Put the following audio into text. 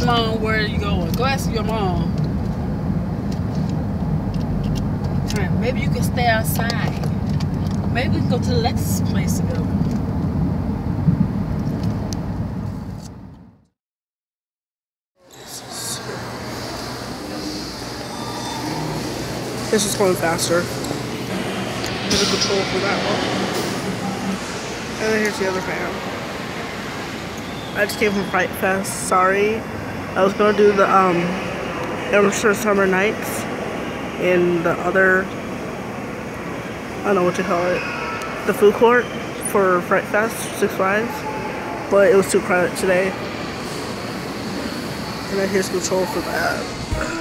your mom where are you going. Go ask your mom. Maybe you can stay outside. Maybe we can go to Lex's place to go. This is going faster. Better control for that one. And then here's the other fan. I just came from Fright Fest, sorry. I was gonna do the um Summer Nights in the other I don't know what to call it. The food court for Fright Fest, Six Flags. But it was too crowded today. And then here's control for that.